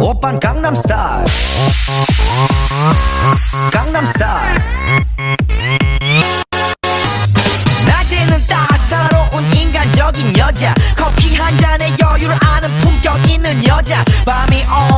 오빤 강남스타일 강남스타일 낮에는 따사로운 인간적인 여자. 커피 한 잔에 여유를 아는 품격 있는 여자. 밤이 오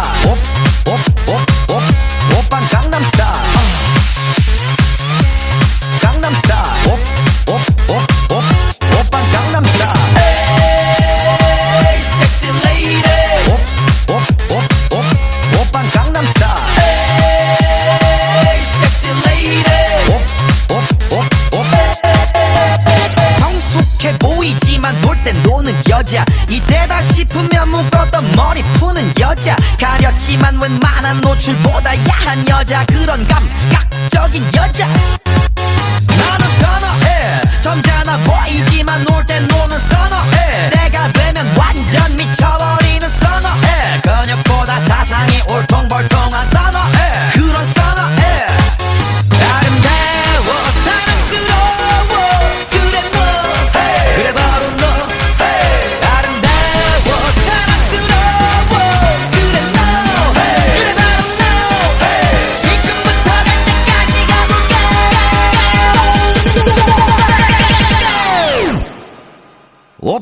여자. 이때다 싶으면 묶었던 머리 푸는 여자. 가렸지만 웬만한 노출보다 야한 여자. 그런 감각적인 여자.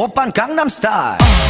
Open Gangnam Style.